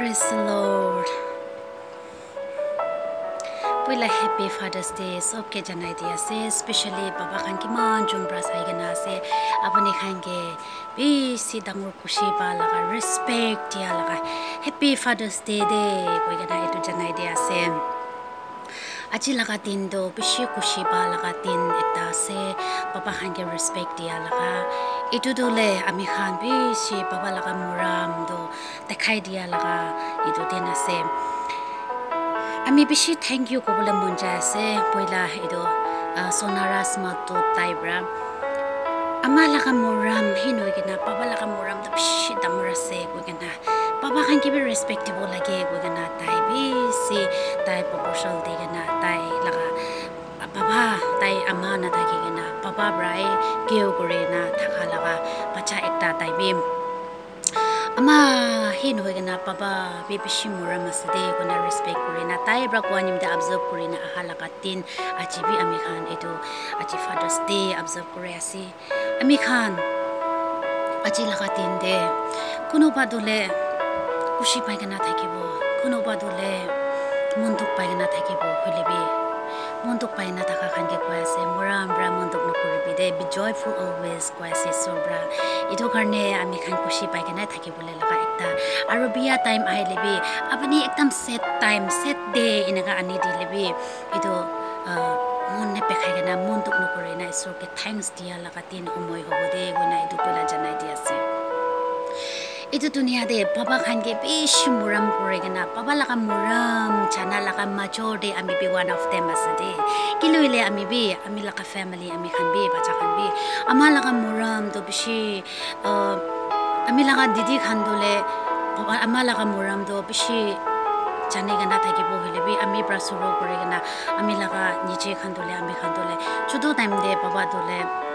Praise the Lord. Pula happy Father's Day. Sob ke janai dia se especially baba khan ki man jum bra sai ge na se. Apne khan ge bi si dangur kushi ba laga respect dia laga. Happy Father's Day de koi ge na itu janai dia se. Achi laga din do bishi kushi ba laga din eta se. Baba khan ge respect dia laga. এইটো দলে আমি খান বেছি papa লগা মৰমটো দেখাই দিয়া লগা এইটো দিন আছে আমি বেছি থেংক ইউ ক'বলৈ মন যায় আছে পইলা এইটো সোনাৰাজ মাতো তাইব্ৰা আমাৰ লগা মৰম সেই নৈ কিনা পাপা লগা মৰমটো বেছি ডাঙৰ আছে কৈ কিনা পাপা খান কিবা ৰেচপেক্ট দিব লাগে কৈ কিনা তাই বেছি তাই প্ৰপ'জেল দি কিনা তাই লগা পাপা তাই আমা নাথাকি কিনা পাপা ব্ৰাই কেও কৰি না থকা লগা বাচ্চা একটা তাই বি আমা সেই নহয় কিনা পাপা বি বেছি মৰম আছে দে কোনে ৰেচপেক্ট কৰি না তাই পৰা কোৱা নিমিত্তে অবজাৰ্ভ কৰি না আহা লগা দিন আজি বি আমি খান এইটো আজি ফাদাৰ্ছ ডে অবজাৰ্ভ কৰি আছে আমি খান আজি লগা দিন দে কোনোবা দলে খুচি পাই হ'লেবি মন দুখ পাই নাথাকা খানকে কৈ আছে মৰাম ব্ৰা মন দুখ নকৰিবি দে বি জয়ফুল অলৱেজ কৈ আছে ঈশ্বৰব্ৰা এইটো কাৰণে আমি খান খুচি পাই কিনে থাকিবলৈ লগা একটা আৰু বিয়া টাইম আহিলেবি আপুনি একদম ছেট টাইম ছেট ডে এনেকুৱা আনি দিলেবি এইটো মন নেপেখাই কিনে মন দুখ নকৰি না ঈশ্বৰকে থেংকছ দিয়া লগা দিন সময় হ'ব দে গৈ এইটো পেলাই জনাই দি আছে itu dunia de baba khan ge bish muram pore gena baba laga muram chana laga macho de ami be one of them as de. Kiloi le ami be ami laga family ami khan be bacha khan be ama laga muram do bishi uh, ami laga didi khan do le baba ama laga muram do bishi chane gana thaki bo hile bi ami brasuro pore gena ami laga niche khan do le ami khan do le. Chudo time de baba do le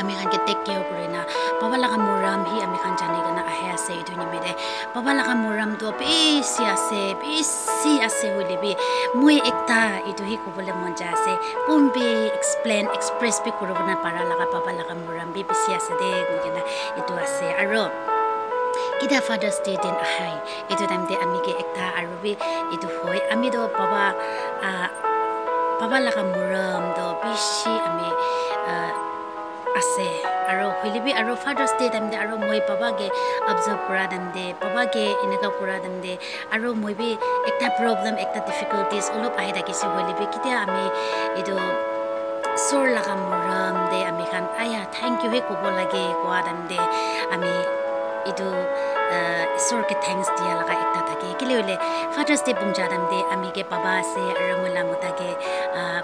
আমি খানকে tech care কৰে না পাবা লগা মৰম সি আমি খান জানি কেনে আহে আছে এইটো নিমিতে পাবা লগা মৰমটো বেছি আছে বেছি আছে বুলি বি মই একটা এইটো সি ক'বলৈ মন যায় আছে কোনবি এক্সপ্লেইন এক্সপ্ৰেছ বি কৰিব নাপাৰা লগা পাবা লগা মৰম বি বেছি আছে দে গৈ কেনে এইটো আছে আৰু কেতিয়া ফাদাৰ্ছ ডে দিন আহাই এইটো টাইমতে আমি কি একটা আৰু বি এইটো হয় আমিতো পাবা পাবা লগা মৰমটো বেছি আমি আছে। আৰু হ'লেবি আৰু ফাদাৰ্ছ ডে টাইম দে আৰু মই পাবাগে অবজাৰ্ভ কৰা টাইম দে পাবাগে এনেকুৱা কৰা টাইম দে আৰু মই বি একটা প্ৰব্লেম একটা ডিফিকাল্টিজ অলপ আহি থাকিছে হ'লেবি কেতিয়া আমি এইটো চোৰ লগা মৰম দে আমি খান আয়া থেংক ইউহে ক'ব লাগে কোৱা টাইম দে আমি এইটো ঈশ্বৰকে থেংকছ দিয়া লগা একটা থাকে। কেলে হ'লে ফাদাৰ্ছ ডে পূজা দাম দে আমিকে পাবা আছে আৰু মই লামতাকে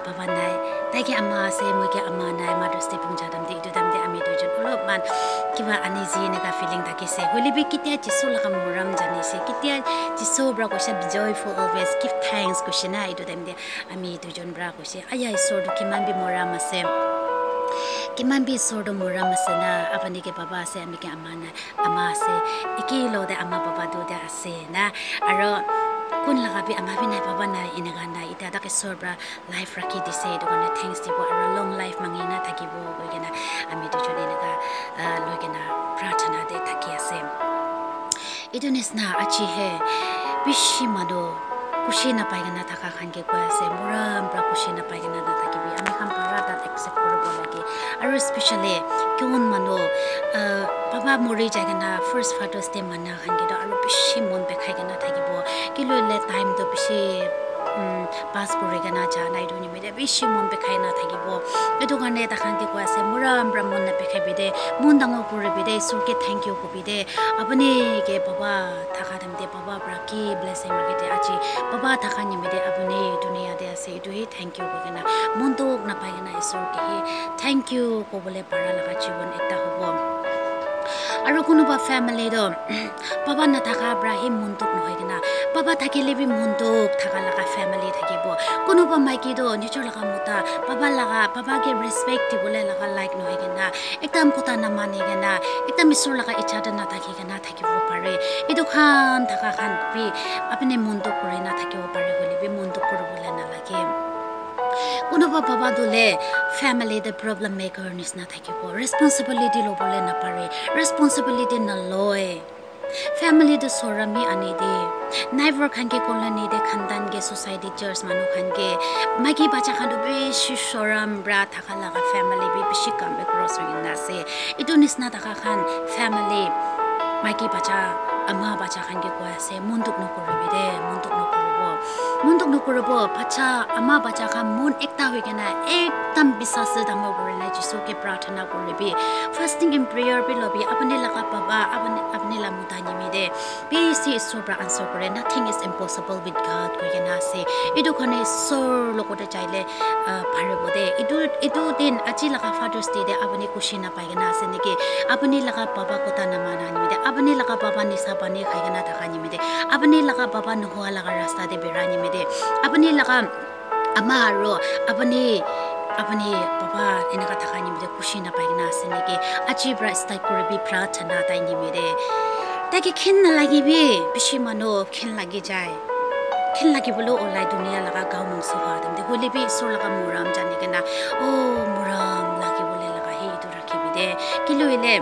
পাবা নাই তাইকে আমা আছে মইকে আমা নাই মাদাৰ্ছ ডে পূজা দাম দে এইটো দাম দে আমি দুজন অলপমান কিবা আনি যি এনেকুৱা ফিলিং থাকিছে হ'লে বি কেতিয়া যিচু লগা মৰম জানিছে কেতিয়া যিচু পৰা কৈছে জয়ফুল অলৱেজ গিভ থেংকছ কৈছে না এইটো টাইম দে আমি দুজন পৰা কৈছে আয়া ঈশ্বৰটো কিমান বি মৰম আছে কিমান বি ঈশ্বৰটো মৰম আছে না আপুনিকে পাবা আছে আমিকে আমা নাই আমা kun laga bi ama bi na baba na ina ga na ita da ke sorbra life raki di se. Do na thanks di bo. A long life mangi na thaki bo. Go ge na ami du chone na ga lo ge na prarthana de thaki ase idonis na achi he bishi mado নাপাই কিনে থকা খানকে কৈ আছে মৰম পৰা খুচি নাপাই কিনে নাথাকিবি আমি খান পাৰা তাত একচেপ্ট কৰিব লাগে আৰু স্পেচিয়েলি কিমান মানুহ পাবা মৰি যায় কিনে ফাৰ্ষ্ট ফাদাৰ্ছ ডে মানা খানকেইটো আৰু বেছি মন পেখাই কিনে থাকিব কি লৈলে টাইমটো বেছি পাছ কৰি কিনে যা নাই ধুনি মেলি বেছি মন পেখাই নাথাকিব এইটো কাৰণে এটা খান্তি কৈ আছে মৰম মন নেপেখাবি দে মন ডাঙৰ কৰিবি দে ঈশ্বৰকে থেংক ইউ কবি দে আপুনি কে পাবা থকা টাইমতে পাবা পৰা কি ব্লেছিং ৰাখি আজি পাবা থকা নিমিতে আপুনি ধুনীয়াতে আছে এইটোহে থেংক ইউ কৈ কিনে মনটো নাপাই কিনে ঈশ্বৰকে সেই থেংক ইউ ক'বলৈ পাৰা লগা জীৱন এটা হ'ব আৰু কোনোবা ফেমিলিটো পাবা নাথাকা পৰা সেই মনটোক নহয় কিনা। পাবা থাকিলে বি মনটোক থকা লগা ফেমিলি থাকিব। কোনোবা মাইকীটো নিজৰ লগা মতা পাবা লগা পাবাকে ৰেচপেক্ট দিবলৈ লগা লাইক নহয় কিনা। একদম কথা নামানি কিনা। একদম ঈশ্বৰ লগা ইচ্ছাটো নাথাকি কিনা থাকিব পাৰে। এইটো খান থকা খান বি আপুনি মনটোক কৰি নাথাকিব পাৰে হ'লে বি মনটোক কৰিবলৈ কোনোবা বাবা দলে ফেমিলিতে প্ৰব্লেম মেকাৰ নিচিনা থাকিব। ৰেচপনচিবিলিটি ল'বলৈ নাপাৰে। ৰেচপনচিবিলিটি নলয়। ফেমিলিতে চৰামী আনি দে। নাইবৰ খানকে ক'লে নিদে খানদানগে ছ'চাইটি জাৰ্ছ মানুহ খানগে মাইকী বাচ্চা খানটো বেছি চৰাম ব্ৰা থকা লগা ফেমিলি বেছি কাম ক্ৰছ হৈ আছে। ইটো নিচিনা থাকা খান ফেমিলি মাইকী বাচা আমা বাচ্চা খানকে কৈ আছে মনটোক নকৰিবি দে মনটোক নকৰিব। মন নকৰিব পাছা আমাৰ বাচাখন মন একতা হৈ কেনে একদম বিশ্বাস ডাঙৰ কৰিলে যিচুকে প্ৰাৰ্থনা কৰিবি ফাৰ্ষ্টিং ইন প্ৰেয়াৰ বি ল'বি আপুনি লাগা পাবা আপুনি আপুনি লামুতা নিমি দে বেছি ঈশ্বৰৰ পৰা আনচাৰ কৰে nothing is impossible with God কৰি কেনে আছে এইটো কাৰণে ঈশ্বৰৰ লগতে যাইলে পাৰিব দে এইটো এইটো দিন আজি লগা ফাডাৰ্ছ ডে দে আপুনি কুচি নাপাই কেনে আছে নেকি আপুনি লগা বাবা কথা নামানা আনিমি দে আপুনি লগা বাবা নিচা পানী খাই কেনে থকা নিমি দে আপুনি লগা বাবা নোহোৱা লগা ৰাস্তা দে বেৰা নিমি দে আপুনি লগা আমাৰ আৰু আপুনি আপুনি বাবা এনেকুৱা থকা নিমিতে খুচি নাপায় কিনা আছে নেকি আজিৰ পৰা ষ্টাইক কৰিবি প্ৰাৰ্থনা তাই নিমিৰে তাইকে খিন নালাগিবি বেছি মানুহ খিন লাগি যায় খেল লাগিবলৈও ওলাই ধুনীয়া লগা গাঁও মাংস হোৱা তেন্তে হলিবি ঈশ্বৰ লগা মৰম জানি কিনা অ' মৰম লাগিবলৈ লগা সেইটো ৰাখিবি দে কিলো এলে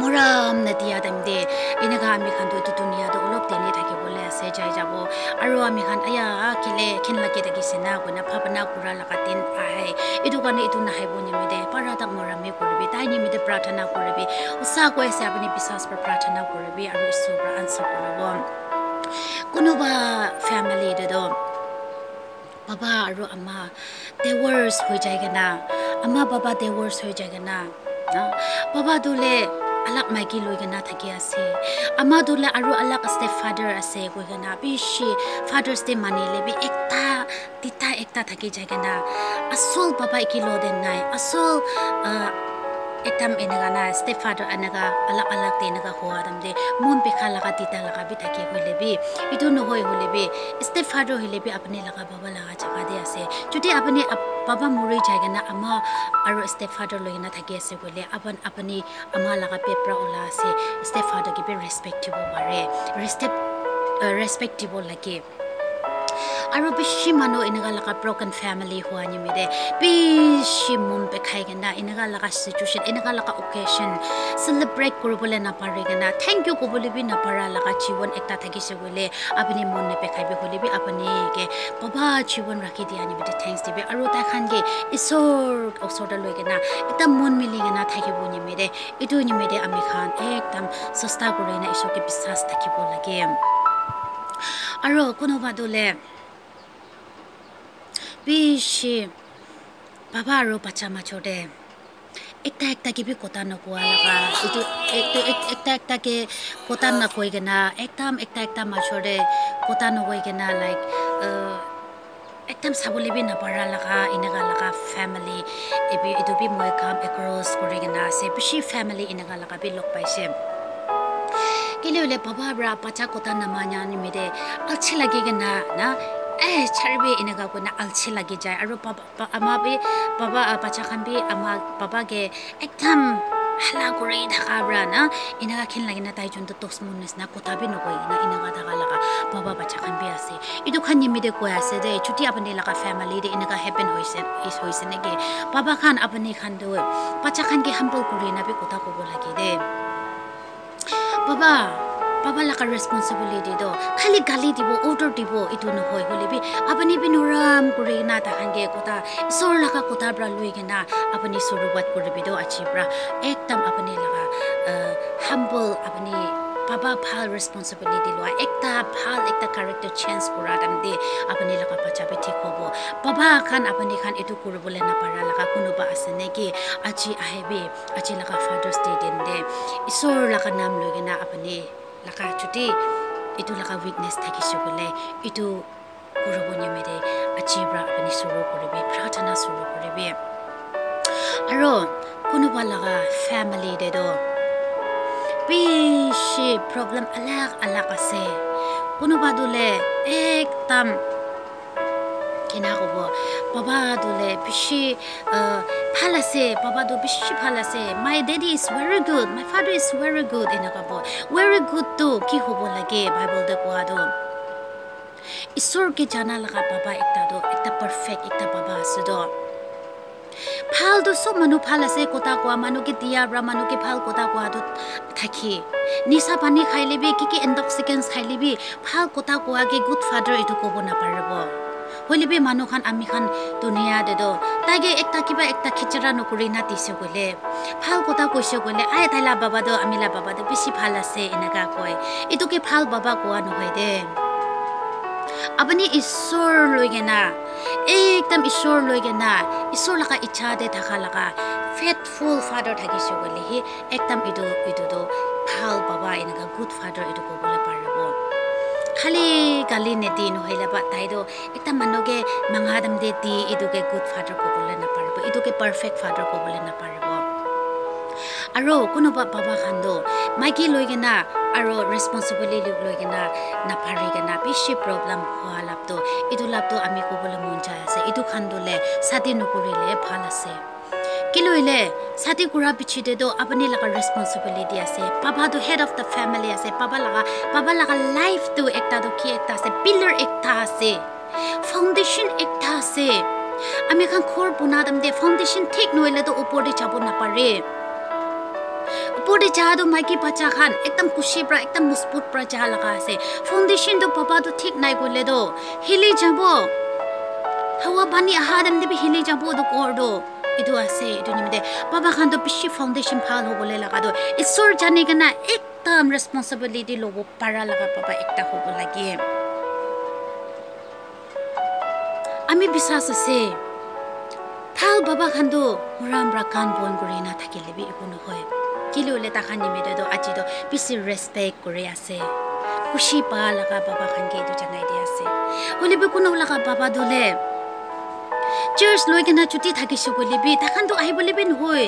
মৰাম নাদিয়া দাম দে এনেকা আমি খান এইটো দুনিয়াটো অলপ দিনে থাকিবলৈ আছে যাই যাব আৰু আমি খান আয়া কেলে খেন লাগি থাকিছে না কোনে ভাবনা কৰা লগা দিন আহে এইটো কাৰণে এইটো নাহিব নিমিতে পাৰা তাক মৰামে কৰিবি তাই নিমিতে প্ৰাৰ্থনা কৰিবি উৎসাহ কৈ আছে আপুনি বিশ্বাস পৰা প্ৰাৰ্থনা কৰিবি আৰু ঈশ্বৰৰ পৰা আনচাৰ কৰিব কোনোবা ফেমিলিটো বাবা আৰু আমা দেৱাৰ্ছ হৈ যায়গে না আমা বাবা দেৱাৰ্ছ হৈ যায়গে না বাবা দোলে alak maiki loigena thaki ase ama dula aru alak step father ase koigena bishi father's day mani lebi ekta tita ekta thaki jagena asol baba ikilo den nai asol ektam enaga na step father anaga alak alak te naga ho adam de mon pe khala ka tita laga bi thaki hoile bi itu no hoi hole bi step father hole bi apne laga baba laga jaga de ase jodi apne baba muri jaiga na ama aro step father logi na thaki ase bole apan apni ama laga pepra ola ase step father ki be respectable bare respect আৰু বেছি মানুহ এনেকুৱা লগা broken family হোৱা নিমিতে বেছি মন পেখাই কেনে এনেকুৱা লগা চিটুৱেশ্যন এনেকুৱা লগা অকেশ্যন চেলিব্ৰেট কৰিবলৈ নাপাৰে কেনে থেংক ইউ ক'বলৈ বি নাপাৰা লগা জীৱন এটা থাকিছে বোলে আপুনি মন নেপেখাই হ'লে বি আপুনি বাবা জীৱন ৰাখি দিয়া নিমিতে থেংকছ দিবি আৰু তাইখানকে ঈশ্বৰ ওচৰতে লৈ কেনে এটা মন মিলি কেনে থাকিব নিমিতে এইটো নিমিতে আমি খান একদম চেষ্টা কৰি কিনে ঈশ্বৰকে বিশ্বাস থাকিব লাগে আরও কোনোবা দলে বেছি বাবা আৰু বাচ্চা মাজতে একটা একটা বি কথা নকোৱা লগা। এইটো এইটো একটা একটাকে কথা নকৈ কেনা একদম একটা একটা মাজৰে কথা নকৈ কেনা লাইক একদম চাবলৈ বি নাপাৰা লগা এনেকুৱা লগা ফেমিলি এইটো বি মই কাম এক্ৰছ কৰি কিনা আছে। বেশি ফ্যামিলি এনেকুৱা লাগা বি লোক পাইছে। kelele baba bra pacha kota na ma nya ni me de alchi lagi ge na na eh charbe ina ga ko na alchi lagi jai aro baba ama be baba pacha khan be ama baba ge ekdam hala kore da ga bra na ina ga khin lagi na tai jun to toks mun nes na kota be no ko ina ina ga da ga la ga baba pacha khan be ase idu khan ni me de ko ase de chuti apne la ga family de ina ga happen hoise is hoise ne ge baba khan apne khan do pacha khan ge humble kore na be kota ko lagi de baba laka responsibility do khali gali dibo order dibo itu no hoi hole bi apani bi nuram kure na ta hange kota isor laka kota bra lui ge na apani surubat kure bi do achi bra ekdam apani laka humble apani baba bhal responsibility lo ekta bhal ekta character change kura dam de apani laka pacha bi thik hobo baba khan apani khan etu kurubole na para laka kuno ba asane ki achi ahebe achi laka father's day den de isor laka nam lo ge na apani laka chuti itu laka weakness thakisho bole itu kurobo nyamere achibra apani suru koribe prathana suru koribe aro kunuba laka kena kobo baba dule bishi ভাল আছে বাবাটো বেছি ভাল আছে my daddy is very good my father is very good এনেকুৱা কব very গুডটো কি হ'ব লাগে বাইবলতে কোৱাটো ঈশ্বৰকে জানা লগা একটাটো একটা পাৰফেক্ট একটা বাবা আছে মানুহ ভাল আছে কথা কোৱা মানুহকে দিয়াৰ পৰা মানুহকে ভাল কথা কোৱাটো থাকি নিচা পানী খাই লিবি কি কি এণ্টক্সিকেঞ্চ খাই লিবি ভাল কথা কোৱাকে গুড ফাদাৰ এইটো ক'ব নাপাৰিব হ'লেবি মানুহখন আমি খান ধুনীয়া দেদো তাইকে একটা কিবা একটা খিচৰা নকৰি নাতিছে গ'লে ভাল কথা কৈছে গ'লে আই তাই লাভ বাবা দো বেছি ভাল আছে এনেকা কয় এইটোকে ভাল বাবা কোৱা নহয় দে আপুনি ঈশ্বৰ লৈ কেনা একদম ঈশ্বৰ লৈ কেনা ঈশ্বৰ লগা ইচ্ছা দে থকা লগা ফেথফুল ফাদাৰ থাকিছে গ'লে সি একদম এইটো এইটোতো ভাল বাবা এনেকা গুড ফাদাৰ এইটো ক'বলৈ পাৰিব খালি গালি নেদি নহ'লে বা তাইতো এটা মানুহকে মাঙাদাম দে দি এইটোকে গুড ফাদাৰ ক'বলৈ নাপাৰিব এইটোকে পাৰফেক্ট ফাদাৰ ক'বলৈ নাপাৰিব আৰু কোনোবা বাবা খান্দো মাইকী লৈ কিনা আৰু ৰেচপনচিবিলিটি লৈ কিনা নাপাৰি কিনা বেছি প্ৰব্লেম হোৱা লাভটো এইটো লাভটো আমি ক'বলৈ মন যায় আছে এইটো খান্দোলে ছাতি নকৰিলে ভাল আছে কি লৈলে ছাতি কৰা পিছতেতো আপুনি লগা ৰেচপনচিবিলিটি আছে। পাপাটো হেড অফ দ্য ফেমিলি আছে। পাপা লগা পাপা লগা লাইফটো একটাটো কি একটা আছে। পিলাৰ একটা আছে। ফাউণ্ডেশ্যন একটা আছে। আমি এখন ঘৰ বনাদম দে। ফাউণ্ডেশ্যন ঠিক নহ'লেতো ওপৰতে যাব নাপাৰে। ওপৰতে যাহাটো মাইকী বাচ্চা খান একদম কুচি পৰা একদম মজবুত পৰা যাহা লগা আছে। ফাউণ্ডেশ্যনটো পাপাটো ঠিক নাই গ'লেতো হিলি যাব। হাৱা পানী আহা দাম দিবি হিলি যাব এইটো ঘৰটো এইটো আছে এইটো নিমিত্তে বাবা খানটো বেছি ফাউণ্ডেশ্যন ভাল হ'বলৈ লগাটো ঈশ্বৰ জানি কিনে একদম ৰেচপনচিবিলিটি ল'ব পাৰা লগা পাবা একটা হ'ব লাগে আমি বিশ্বাস আছে ভাল বাবা খানটো মৰাম পৰা কাণ বন কৰি নাথাকিলে বি একো নহয় কি ল'লে তাখান নিমিত্তেতো আজিতো বেছি ৰেচপেক্ট কৰি আছে খুচি পা লগা বাবা খানকে এইটো জনাই দি আছে হ'লেবি কোনো লগা বাবা ধলে চাৰ্চ লৈ কিনে ছুটি থাকিছো বুলিবি তাখানতো আহিবলিবি নহয়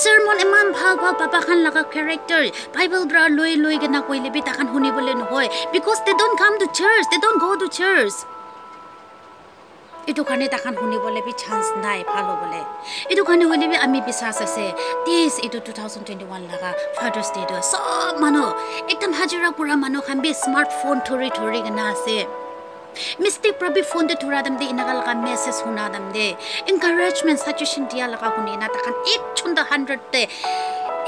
চাৰমন ইমান ভাল ভাল বাবা খান লগা কেৰেক্টাৰ বাইবেল পৰা লৈ লৈ কিনে কৈলিবি তাখান শুনিবলৈ নহয় because they don't come to church they don't go' to church এইটো কাৰণে তাখান শুনিবলৈ বি চান্স নাই ভাল হ'বলৈ এইটো কাৰণে হ'লে বি আমি বিশ্বাস আছে টেজ এইটো টু থাউজেণ্ড টুৱেণ্টি ওৱান লগা ফাদাৰ্ছ ডেটো চব মানুহ একদম হাজিৰা কৰা মানুহ খান বি স্মাৰ্টফোন ধৰি ধৰি কিনে আছে মিষ্টেক পৰা বি ফোনটো ধৰা দাম দে এনেকুৱা লগা মেছেজ শুনা দাম দে এনকাৰেজমেণ্ট ছাজেশ্যন দিয়া লগা শুনি না তাখান একজন দা হাণ্ড্ৰেডতে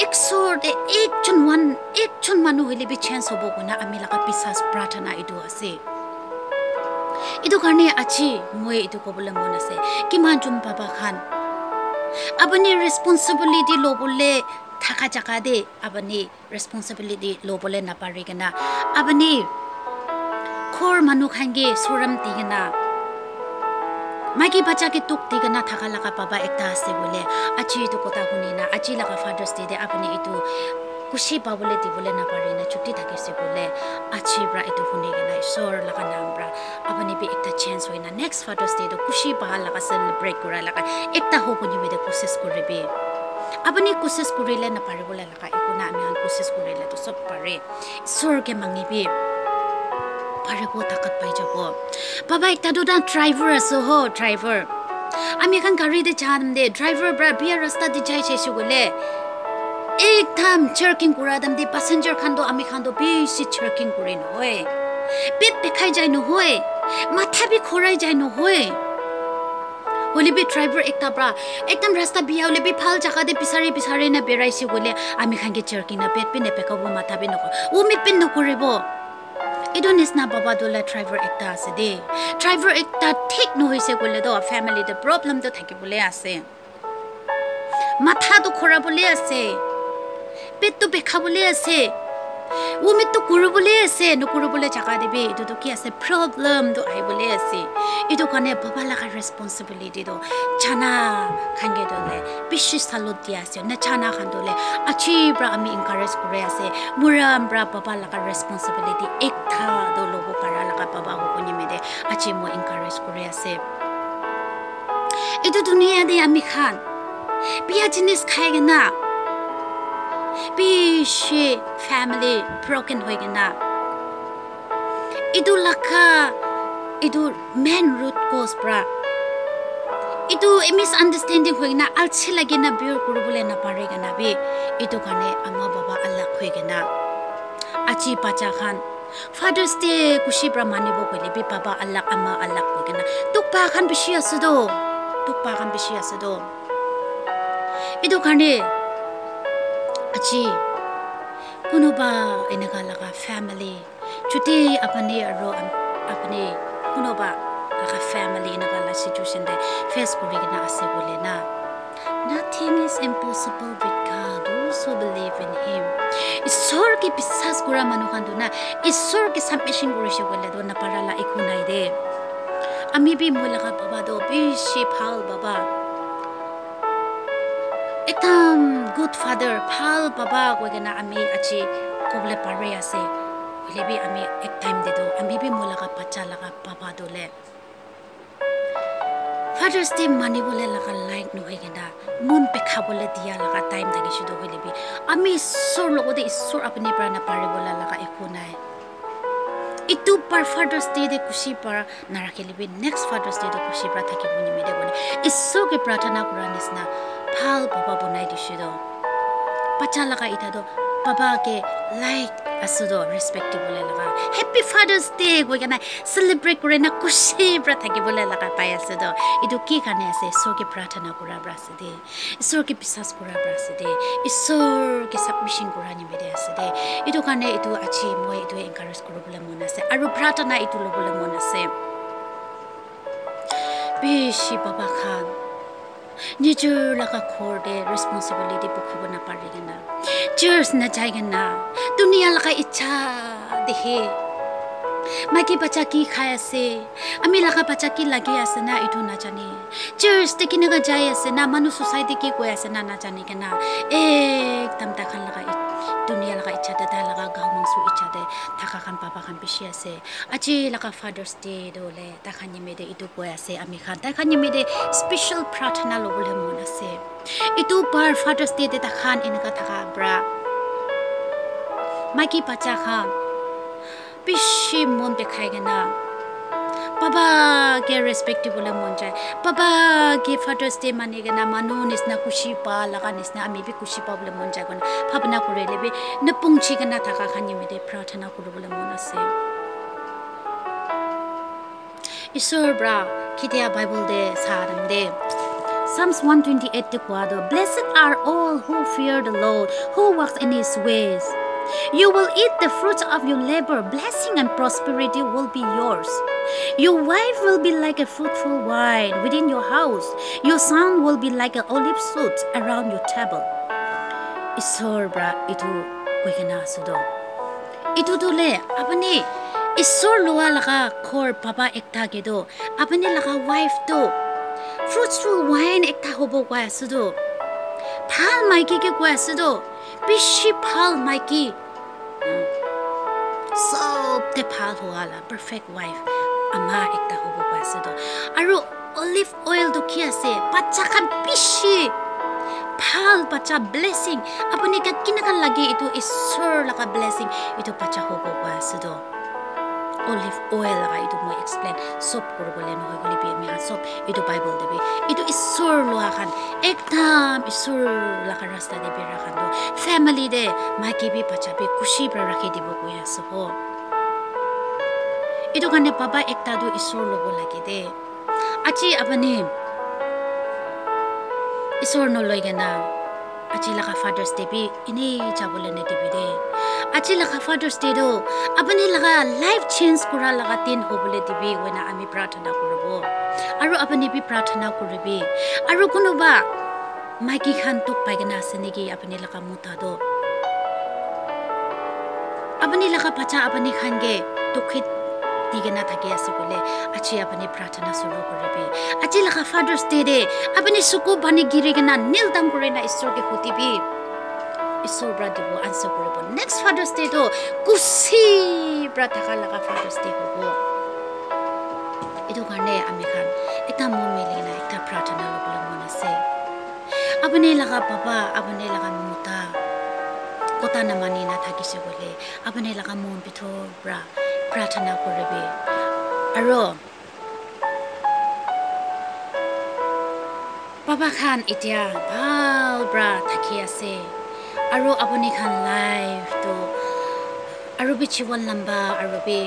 একশতে একজন ওৱান একজন মানুহ হ'লে বি চেঞ্জ হ'ব কোনা আমি লগা বিশ্বাস প্ৰাৰ্থনা এইটো আছে এইটো কাৰণে আজি মই এইটো ক'বলৈ মন আছে কিমান জুম পাবা খান আপুনি ৰেচপনচিবিলিটি ল'বলৈ থকা জেগা দে আপুনি ৰেচপনচিবিলিটি ল'বলৈ নাপাৰি কিনা আপুনি ঘৰ মানুহ খানগে চৰাম দি কিনা মাইকী বাচ্চাকে তোক কিনা থকা লগা পাবা এটা আছে বোলে আজি এইটো কথা শুনি না আজি লগা ফাদাৰ্ছ ডে আপুনি এইটো খুচি পাবলৈ দিবলৈ নাপাৰি না ছুটি থাকিছে বোলে আজিৰ পৰা এইটো শুনি কিনে ঈশ্বৰ লগা নাম পৰা আপুনি বি এটা চেঞ্জ হয় না নেক্সট ফাদাৰ্ছ ডেটো খুচি পাহা লগা চেলিব্ৰেট কৰা লগা এটা হ'ব নিমিতে কোচিছ কৰিবি আপুনি কোচিছ কৰিলে নাপাৰিবলৈ লগা একো না আমি কোচিছ কৰিলেতো চব পাৰে ঈশ্বৰকে মাঙিবি পাৰিব তাকাত পাই যাব বাবা একটা দুটা ড্ৰাইভাৰ আছো হ ড্ৰাইভাৰ আমি এখন গাড়ীতে যাম দে ড্ৰাইভাৰ পৰা বিয়া ৰাস্তা দি যাই চাইছো গ'লে একদম চাৰ্কিং কৰা দাম দে পেচেঞ্জাৰ খানটো আমি খানটো বেছি চাৰ্কিং কৰি নহয় পেট দেখাই যায় নহয় মাথা বি খৰাই যায় নহয় হ'লেবি ড্ৰাইভাৰ একটা পৰা একদম ৰাস্তা বিয়া হ'লেবি ভাল জেগাতে বিচাৰি বিচাৰি না বেৰাইছে গ'লে আমি খানকে চাৰ্কিং না পেট পিন নেপেকাব মাথা বি নকৰে উমিত পিন নকৰিব এইটো নিচিনা বাবা দোলা ড্ৰাইভাৰ একটা আছে দেই ড্ৰাইভাৰ একটা ঠিক নহৈছে গ'লেতো ফেমিলিতে প্ৰব্লেমটো থাকিবলৈ আছে মাথাটো খৰাবলৈ আছে পেটটো বেখাবলৈ আছে উমিতটো কৰিবলৈ আছে, নকৰিবলৈ জেগা দিবি। এইটোতো কি আছে প্ৰব্লেমটো আহিবলৈ আছে। এইটো কাৰণে বাবা লগা ৰেচপনচিবিলিটিটো চানা খানগে দলে বেছি চালত দিয়া আছে। নে চানা খান দলে আজিৰ পৰা আমি ইনকাৰেজ কৰি আছে। মূৰাম পৰা বাবা লগা ৰেচপনচিবিলিটি একটা ল'ব পৰা লগা বাবা হ'ব নিমিতে আজি মই ইনকাৰেজ কৰি আছে। এইটো ধুনীয়া দে আমি খান। বিয়া জিনিছ খাই কিনা। বেছি ফেমিলি ব্ৰকেন হৈ কিনা এইটো লাখা এইটো মেইন ৰুট কজ পৰা এইটো মিছ আণ্ডাৰষ্টেণ্ডিং হৈ কিনা আলচি লাগি না বিয়ৰ কৰিবলৈ নাপাৰে কিনা বি এইটো কাৰণে আমাৰ বাবা আল্লাহ হৈ কিনা আজি বাচ্চা খান ফাদাৰ্ছ ডে কুচি পৰা মানিব গ'লে বি বাবা আল্লাহ আমাৰ আল্লাহ হৈ কিনা তোক পা খান বেছি আছে Aji, kuno ba family? Chuti aro kuno ba laga family situation de face na. Nothing is impossible with God. Those who believe in Him. Isor ki bisas kura manuhan na. Isor ki sampeshin kuri shi bole do na para la de. Ami bi mulaga baba do bi shi baba. Ekta good father ভাল বাবা কৈ কিনে আমি আজি ক'বলৈ পাৰি আছে হ'লে বি আমি এক টাইম দিলোঁ আমি বি মই লগা বাচ্চা লগা বাবাটোলে ফাদাৰ্ছ ডে মানিবলৈ লগা লাইক নহয় কিনা মন পেখাবলৈ দিয়া লগা টাইম থাকিছিলোঁ হ'লে বি আমি ঈশ্বৰ লগতে ঈশ্বৰ আপুনিৰ পৰা নাপাৰিবলৈ লগা একো নাই ইটো পাৰ ফাদাৰ্ছ ডে খুচি পৰা নাৰাখিলে বি নেক্সট ফাদাৰ্ছ ডে খুচি পৰা থাকিব নিমিলে গ'লে ঈশ্বৰকে প্ৰাৰ্থনা কৰাৰ নিচিনা ভাল বাবা বনাই দিছিলোঁ বাচ্চা লগা এতিয়াতো বাবাকে লাইক আছো দ ৰেচপেক্ট দিবলৈ লগা হেপ্পী ফাদাৰ্ছ ডে গৈ কেনে চেলিব্ৰেট কৰি না খুচিৰ পৰা থাকিবলৈ লগা পাই আছে দ এইটো কি কাৰণে আছে ঈশ্বৰকে প্ৰাৰ্থনা কৰাৰ পৰা আছে দে ঈশ্বৰকে বিশ্বাস কৰাৰ পৰা আছে দে ঈশ্বৰকে চাবমিশ্যন কৰা নিমিতে আছে দে এইটো কাৰণে এইটো আজি মই এইটো এনকাৰেজ কৰিবলৈ মন আছে আৰু প্ৰাৰ্থনা এইটো ল'বলৈ মন আছে বেছি বাবা খান নিজৰ লগা ঘৰতে ৰেচপনচিবিলিটি পকিব নাপাৰি কিনা চাৰ্চ নাযায় কিনা দুনিয়া লগা ইচ্ছা দেখে মাইকী বাচ্চা কি খাই আছে আমি লগা বাচ্চা কি লাগি আছে না এইটো নাজানে চাৰ্চতে কেনেকুৱা যাই আছে না মানুহ ছ'চাইটি কি কৈ আছে না নাজানে কিনা একদম তাখান লগা dunia laga icha da da laga gao mang su icha de ta kha khan papa khan bishi ase. Achi laga fathers day do le ta khan yeme de itu boy ase ami khan. Ta khan yeme de special prarthana lo bole mon ase. Itu par fathers day de ta khan in ka ta bra. Maki pacha kha. Bishi mon be khai gena papa ke respectable mon jai. Papa ke fathers day mane ga na manu nis na kushi pa laga nis na ami bi kushi pa bula mon jai gon phapna ko re lebe na pungchi ga na tha ka khani me de prarthana ko bula mon ase isor bra kitia bible de saram de. Psalms 128 de Blessed are all who fear the Lord, who walks in his ways. You will eat the fruits of your labor. Blessing and prosperity will be yours. Your wife will be like a fruitful vine within your house. Your son will be like an olive shoot around your table. ईश्वरबाट इटु कोइकन सुदो इटु तुले अपने ईश्वर लुआ लगा खोर पापा एकता के दो अपने लगा वाइफ दो फ्रूट्सफुल वाइन एकता होबो Pal सुदो थाल माइके के বেছি ভাল মাইকী চবতে ভাল হোৱালা পাৰফেক্ট ৱাইফ আমাৰ একটা হ'ব আছে তো আৰু অলিভ অইলটো কি আছে বাচ্চা খান বেছি ভাল বাচ্চা ব্লেছিং আপুনি কেনেকুৱা লাগে এইটো ঈশ্বৰ লগা ব্লেছিং এইটো বাচ্চা হ'ব আছে তো অলিভ অইল লগা এইটো মই এক্সপ্লেইন চব কৰিবলৈ নহয় বুলি আমি চব এইটো বাইবল দেবি এইটো ঈশ্বৰ লোৱা খান একদম ঈশ্বৰ লগা ৰাস্তা দেবি ৰাখান ফেমিলি দে মাইকী বি বাচ্চা বি খুচি পৰা ৰাখি দিব কৈ আছো হ এইটো কাৰণে পাবা একটাটো ঈশ্বৰ ল'ব লাগে দে আজি আপুনি ঈশ্বৰ নলৈ কেনা আজি লগা ফাদাৰ্ছ ডে বি এনেই যাবলৈ নিদিবি দে আজি লগা ফাদাৰ্ছ ডেটো আপুনি লগা লাইফ চেঞ্জ কৰা লগা দিন হ'বলৈ দিবি হৈনা আমি প্ৰাৰ্থনা কৰিব আৰু আপুনি বি প্ৰাৰ্থনা কৰিবি আৰু কোনোবা মাইকী খান তোক পাই কিনে আছে নেকি আপুনি লগা মুঠাটো আপুনি লগা বাচ্চা আপুনি খানগে দুখিত দি কিনে থাকি আছে বোলে আজি আপুনি প্ৰাৰ্থনা চুৰু কৰিবি আজি লগা ফাদাৰ্ছ ডে দে আপুনি চকু বানি গিৰি কিনে নীল দাম কৰি না ঈশ্বৰকে সুধিবি ঈশ্বৰৰ পৰা দিব আনচাৰ কৰিব নেক্সট ফাদাৰ্ছ ডেটো কুচি পৰা থকা লগা ফাদাৰ্ছ ডে হ'ব এইটো কাৰণে আমি খান এটা মন মেলি কিনে এটা প্ৰাৰ্থনা ল'বলৈ মন আছে আপুনি লগা পাবা আপুনি লগা মোটা কথা নামানি নাথাকিছে বোলে আপুনি লগা মন ভিতৰৰ পৰা প্ৰাৰ্থনা কৰিবি আৰু বাবা খান এতিয়া ভাল পৰা থাকি আছে। আৰু আপুনি খান লাইফটো আৰু বি জীৱন লম্বা আৰু বি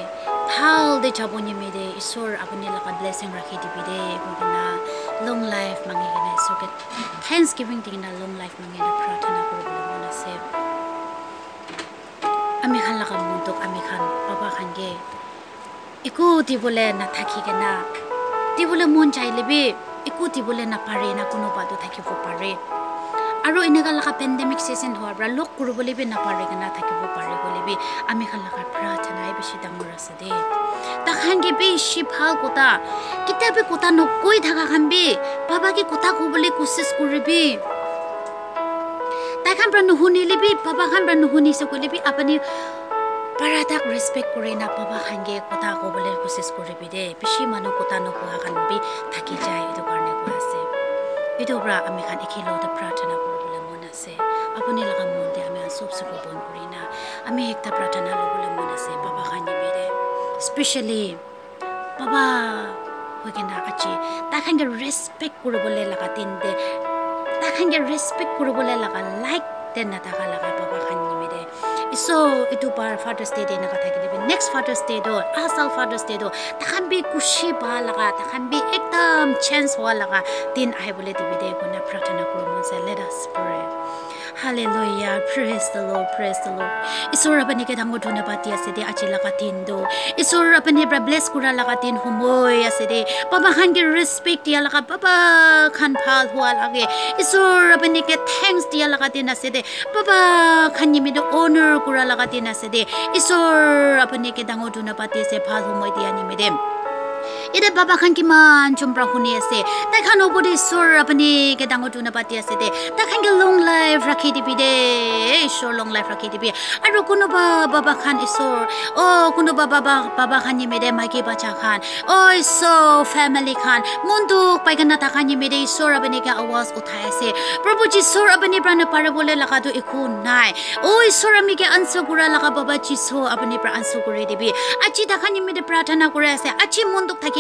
ভাল দে যাব নিমিদে ঈশ্বৰ আপুনি লগত ব্লেচিং ৰাখি দিবি দে। কিনা long life mangi gana isu ke thanksgiving ding na long life mangi na সাংগে একো দিবলৈ নাথাকিগে না দিবলৈ মন যাইলেবি একো দিবলৈ নাপাৰে না কোনোবাটো থাকিব পাৰে আৰু এনেকা লগা পেণ্ডেমিক ছিজন হোৱাৰ পৰা লগ কৰিবলৈ বি নাপাৰেগে না থাকিব পাৰে বুলিবি আমি খালাকাৰ প্ৰাৰ্থনাই বেছি ডাঙৰ আছে দেই তাহাংগে বেছি ভাল কথা কেতিয়াবি কথা নকৈ থাকা খামবি পাবাকে কথা ক'বলৈ কোচিছ কৰিবি তাইখান পৰা নুশুনিলিবি পাবাখান পৰা নুশুনিছে কৰিলিবি আপুনি পাৰা তাক ৰেচপেক্ট কৰি নাপাবা খানগে কথা ক'বলৈ কোচিছ কৰিবি দেই বেছি মানুহ কথা নোকোৱা বি থাকি যায় এইটো কাৰণে কোৱা আছে এইটোৰ পৰা আমি খান একেলগতে প্ৰাৰ্থনা কৰিবলৈ মন আছে আপুনি লগা মন দে আমি চব চব বন্ধ কৰি না আমি একটা প্ৰাৰ্থনা ল'বলৈ মন আছে বাবা খান নিবিৰে স্পেচিয়েলি বাবা হৈ কিনে আজি তাখানকে ৰেচপেক্ট কৰিবলৈ লগা দে তাখানকে ৰেচপেক্ট কৰিবলৈ লগা লাইক দেন নাথাকা লগা ইছো এইটো পাৰ ফাদাৰ্ছ ডে এনেকুৱা থাকিলে নেক্সট ফাদাৰ্ছ ডে দ আচাল ফাদাৰ্ছ ডে দ তাখান বি খুচি পা লগা তাখান বি একদম চেঞ্জ হোৱা লগা দিন আহিবলৈ দিবি দে কোনে প্ৰাৰ্থনা পৰে Hallelujah. Praise the Lord. Praise the Lord. Isur apani ke dango dhuna pati ase de achi laka tin do. Isur apani bra bless kura laka tin humoy ase de. Baba khan ke respect dia laka baba khan phal hua lage. Isur apani ke thanks dia laka tin ase de. Baba khan yimi do honor kura laka tin ase de. Isur apani ke dango dhuna pati ase phal humoy dia nimi baba khan ki man chumpra huni ase ta khan obode sur apni ke dango tu na pati ase de ta khan ke long life rakhi dibi de shor long life rakhi dibi aru kuno ba baba khan isor o kuno ba baba baba khan ni mede mai ke bacha khan o so family khan mundu pai kana ta khan ni mede isor apni ke awas uthai ase prabhu ji sur apni prana pare bole laga do ikhu nai o isor ami ke answer gura laga baba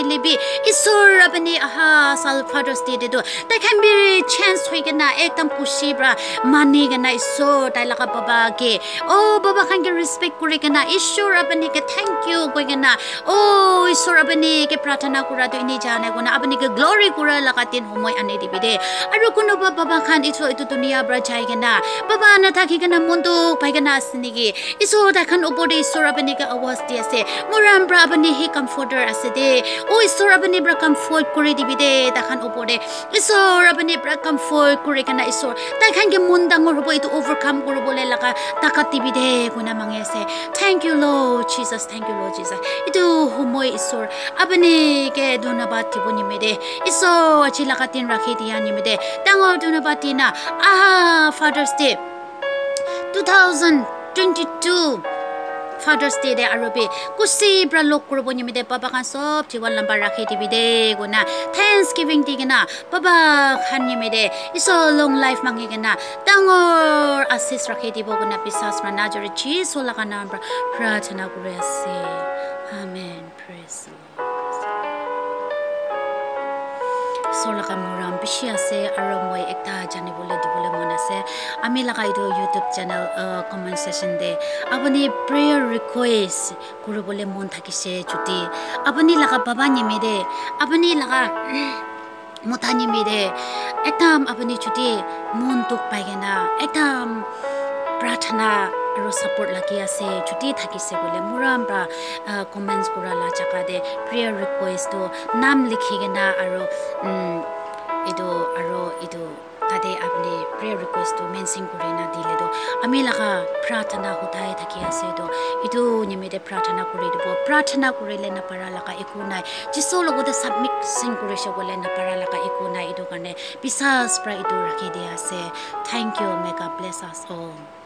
ta libi isur apni aha father's day de do ta khan bi chance hoi gana ekdam pushi bra mani gana isur tai laka baba ke oh baba khan ke respect kore gana isur apni ke thank you koi gana oh isur apni ke pratana kura do ini jane gona apni ke glory kura laka tin homoi ane dibi de aru kuno ba baba khan itu itu dunia bra jai gana baba na thaki gana mundu pai gana asni ge isur ta khan upode isur apni ke awas di ase muram bra apni he comforter ase de ও ঈশ্বৰ আপুনি পৰা comfort কৰি দিবি দে তাখান ওপৰে ঈশ্বৰ আপুনি পৰা comfort কৰি কেনে ঈশ্বৰ তাইখানকে মন ডাঙৰ হ'ব এইটো অভাৰকাম কৰিবলৈ লগা তাকাত দিবি দে কোনে মাঙি আছে thank you Lord' Jesus thank you Lord' Jesus এইটো সময় ঈশ্বৰ আপুনি কে ধন্যবাদ দিব নিমে দে ঈশ্বৰ আজি লগা দিন ৰাখি দিয়া নিমে দে ডাঙৰ ধন্যবাদ দি না আহা father's day two thousand twenty two father's day দে আৰু বে কুচি পৰা লগ কৰিব নিমিতে পাপা খান চব জীৱন নাম্বাৰ ৰাখি দিবি দে গুণা থেংকছ গিভিং দি কিনা পাপা খান নিমিতে ইছৰ লং লাইফ মাঙি কিনা ডাঙৰ আশিস ৰাখি দিব গুণা বিশ্বাস পৰা নাজৰি যি চলাকা নাম আছে আমেন চলাকা মৰম বেছি আছে আৰু মই এটা জানিবলৈ দিবলৈ মন আছে আমি লগা এইটো ইউটিউব চেনেল কমেণ্ট ছেশ্যন দে আপুনি প্ৰেয়াৰ ৰিকুৱেষ্ট কৰিবলৈ মন থাকিছে যদি আপুনি লগা বাবা নিমিৰে আপুনি লগা মুঠা নিমিৰে একদম আপুনি যদি মনটোক পাই কিনা একদম প্ৰাৰ্থনা আৰু ছাপৰ্ট লাগি আছে যদি থাকিছে বোলে মৰম বা কমেণ্টছ কৰা লা জাগা দে প্ৰেয়াৰ ৰিকুৱেষ্টটো নাম লিখি কিনা আৰু এইটো আৰু এইটো তাতে আপুনি প্ৰেয়াৰ ৰিকুৱেষ্টটো মেনশ্যন কৰি না দিলেতো আমি লগা প্ৰাৰ্থনা সোধাই থাকি আছে তো এইটো নিমিত্তে প্ৰাৰ্থনা কৰি দিব প্ৰাৰ্থনা কৰিলে নাপাৰা লগা একো নাই যিচৰ লগতে ছাবমিশ্যন কৰিছে বোলে নাপাৰা লগা একো নাই এইটো কাৰণে বিশ্বাস পৰা এইটো ৰাখি দিয়া আছে thank you make up bless us O